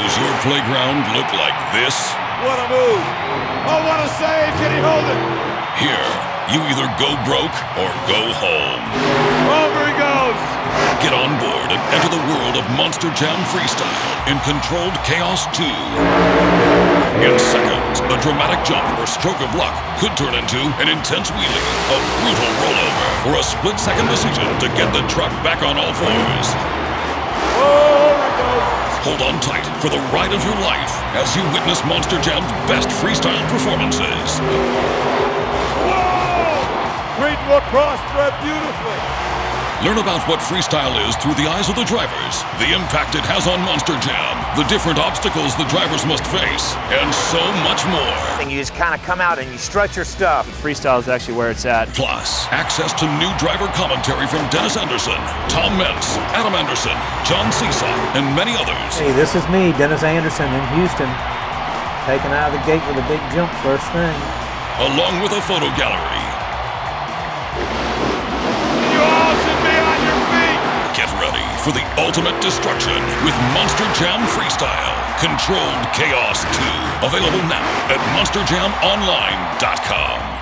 Does your playground look like this? What a move. Oh, what a save. Can he hold it? Here, you either go broke or go home. Over he goes. Get on board and enter the world of Monster Jam Freestyle in Controlled Chaos 2. In seconds, a dramatic jump or stroke of luck could turn into an intense wheelie, a brutal rollover, or a split-second decision to get the truck back on all fours. Hold on tight for the ride of your life as you witness Monster Jam's best freestyle performances. Whoa! Creighton will cross-thread beautifully. Learn about what freestyle is through the eyes of the drivers, the impact it has on Monster Jam, the different obstacles the drivers must face, and so much more. And you just kind of come out and you strut your stuff. Freestyle is actually where it's at. Plus, access to new driver commentary from Dennis Anderson, Tom Meents, Adam Anderson, John Seasock, and many others. Hey, this is me, Dennis Anderson in Houston. Taking out of the gate with a big jump first thing. along with a photo gallery. For the ultimate destruction with Monster Jam Freestyle. Controlled Chaos 2. Available now at MonsterJamOnline.com.